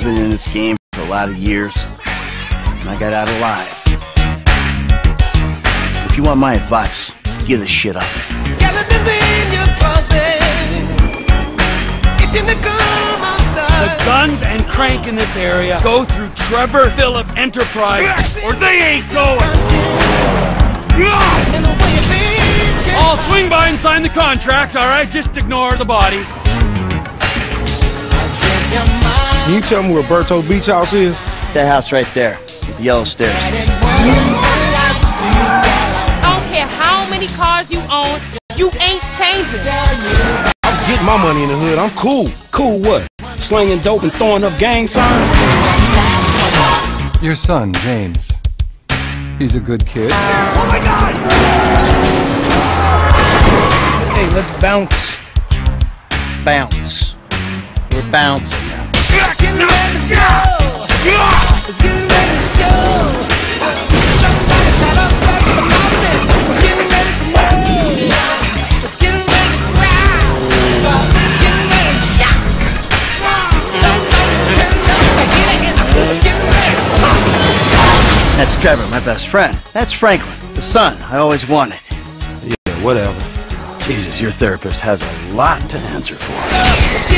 I've been in this game for a lot of years, and I got out alive. If you want my advice, give this shit up. Skeletons in your closet. Itching to come outside. The guns and crank in this area go through Trevor Philips Enterprise, or they ain't going. And the way it feels can I'll swing by and sign the contracts, all right? Just ignore the bodies. Take your mind. Can you tell me where Berto Beach House is? That house right there, with the yellow stairs. And one life to tell. I don't care how many cars you own, you ain't changing. I'm getting my money in the hood. I'm cool. Cool what? Slinging dope and throwing up gang signs? Your son, James. He's a good kid. Oh my God! Hey, let's bounce. Bounce. We're bouncing now. It's getting ready to go. It's getting ready to show. Somebody shut up like the mountain. We're getting ready to know. It's getting ready to cry. It's getting ready to shout. Somebody turn up the heat again. It's getting ready to pop. That's Trevor, my best friend. That's Franklin, the son I always wanted. Yeah, whatever. Jesus, your therapist has a lot to answer for. It's